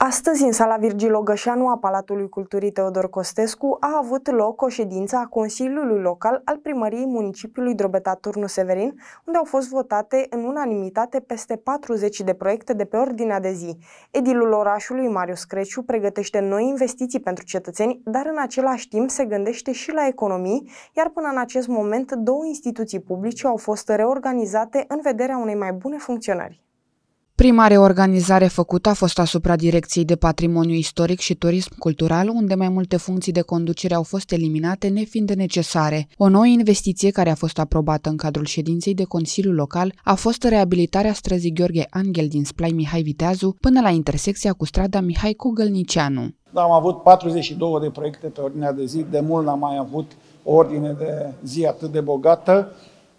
Astăzi, în sala Virgil Ogășanu a Palatului Culturii Teodor Costescu, a avut loc o ședință a Consiliului Local al Primăriei Municipiului Drobeta Turnu Severin, unde au fost votate în unanimitate peste 40 de proiecte de pe ordinea de zi. Edilul orașului, Marius Creciu, pregătește noi investiții pentru cetățeni, dar în același timp se gândește și la economii, iar până în acest moment două instituții publice au fost reorganizate în vederea unei mai bune funcționări. Prima reorganizare făcută a fost asupra Direcției de Patrimoniu Istoric și Turism Cultural, unde mai multe funcții de conducere au fost eliminate, nefiind necesare. O nouă investiție care a fost aprobată în cadrul ședinței de Consiliu Local a fost reabilitarea străzii Gheorghe Angel din Splai Mihai Viteazu până la intersecția cu strada Mihai Cogălnicianu. Da, am avut 42 de proiecte pe ordinea de zi, de mult n-am mai avut o ordine de zi atât de bogată.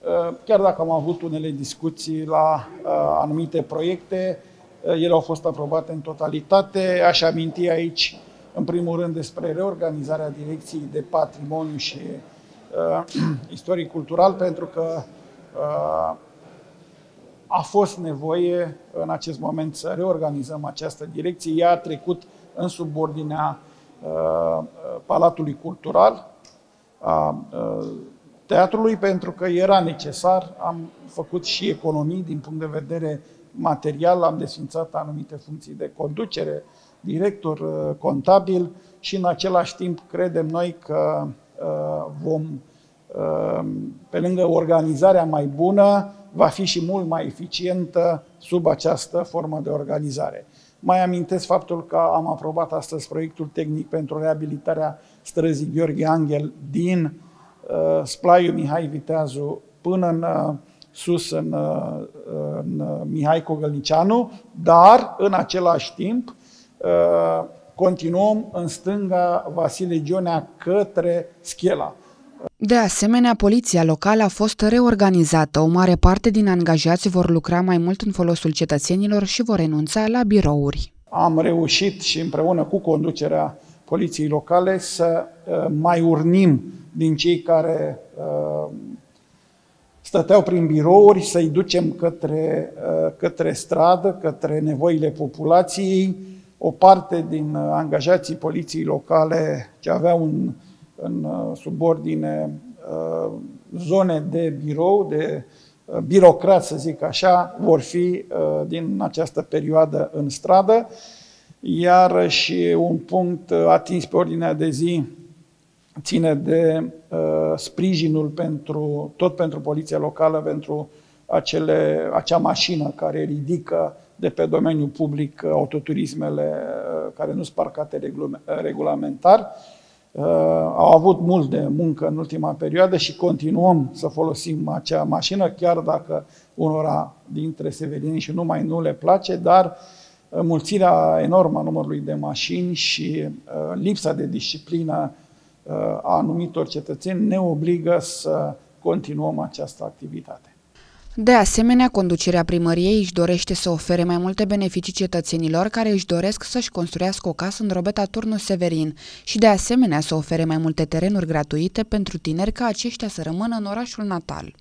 Uh, chiar dacă am avut unele discuții la uh, anumite proiecte, uh, ele au fost aprobate în totalitate. Aș aminti aici, în primul rând, despre reorganizarea Direcției de Patrimoniu și Istoric Cultural, pentru că a fost nevoie în acest moment să reorganizăm această direcție. Ea a trecut în subordinea Palatului Cultural, a teatrului pentru că era necesar. Am făcut și economii din punct de vedere material, am desfințat anumite funcții de conducere, director, uh, contabil și în același timp credem noi că uh, vom, uh, pe lângă organizarea mai bună, va fi și mult mai eficientă sub această formă de organizare. Mai amintesc faptul că am aprobat astăzi proiectul tehnic pentru reabilitarea străzii Gheorghe Angel din Uh, Splaiu Mihai Viteazu până în uh, sus în, uh, în Mihai Cogălnicianu, dar în același timp continuăm în stânga Vasile Gionea către Schela. De asemenea, poliția locală a fost reorganizată. O mare parte din angajați vor lucra mai mult în folosul cetățenilor și vor renunța la birouri. Am reușit și împreună cu conducerea poliției locale să mai urnim din cei care uh, stăteau prin birouri, să-i ducem către, uh, către stradă, către nevoile populației. O parte din uh, angajații poliției locale ce aveau în, în subordine zone de birou, de birocrat, să zic așa, vor fi din această perioadă în stradă. Iar și un punct atins pe ordinea de zi ține de uh, sprijinul pentru, tot pentru poliția locală, pentru acele, acea mașină care ridică de pe domeniul public autoturismele uh, care nu sunt parcate regulamentar. Uh, au avut mult de muncă în ultima perioadă și continuăm să folosim acea mașină, chiar dacă unora dintre severini și numai nu le place, dar uh, mulțirea enormă a numărului de mașini și uh, lipsa de disciplină a anumitor cetățeni ne obligă să continuăm această activitate. De asemenea, conducerea primăriei își dorește să ofere mai multe beneficii cetățenilor care își doresc să-și construiască o casă în Robeta Turnu Severin și de asemenea să ofere mai multe terenuri gratuite pentru tineri ca aceștia să rămână în orașul natal.